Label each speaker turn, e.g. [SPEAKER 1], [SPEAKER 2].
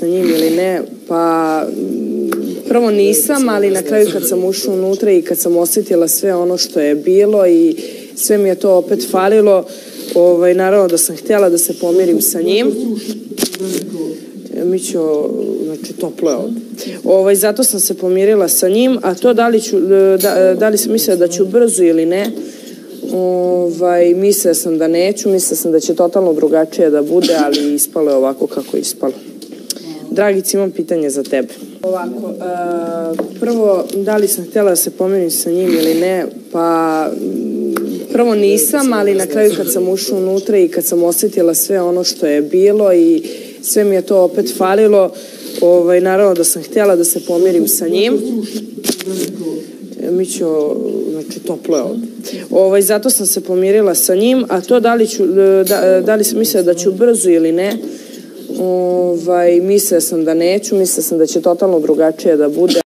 [SPEAKER 1] sa njim ili ne, pa mm, prvo nisam, ali na kraju kad sam ušla unutra i kad sam osjetila sve ono što je bilo i sve mi je to opet falilo, ovaj, naravno da sam htjela da se pomirim sa njim. Mićo, znači toplo je ovde. Ovaj, zato sam se pomirila sa njim, a to da li, ću, da, da li sam mislila da ću brzo ili ne, ovaj, mislila sam da neću, mislila sam da će totalno drugačije da bude, ali ispalo je ovako kako je ispalo. Dragic, imam pitanje za tebe. Ovako, uh, prvo, da li sam htjela da se pomirim sa njim ili ne, pa mm, prvo nisam, ali na kraju kad sam ušla unutra i kad sam osjetila sve ono što je bilo i sve mi je to opet falilo, ovaj, naravno da sam htjela da se pomirim sa njim. Mićo, znači toplo je ovde. Ovaj, zato sam se pomirila sa njim, a to da li, ću, da, da li sam mislila da ću brzo ili ne, ovaj, mislila sam da neću, mislila sam da će totalno drugačije da bude.